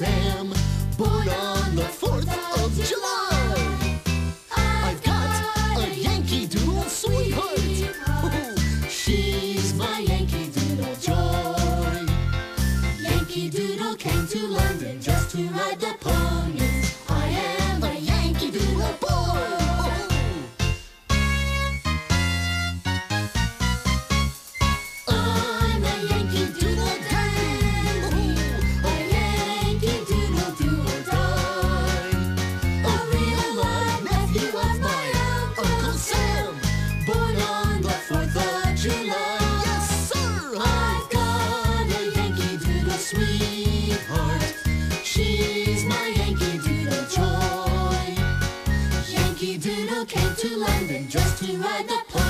Sam, born on the 4th of July. I've got a Yankee Doodle sweetheart. She's my Yankee Doodle joy. Yankee Doodle came to London just to ride the pony. Yankee Doodle came to London just to ride the plane.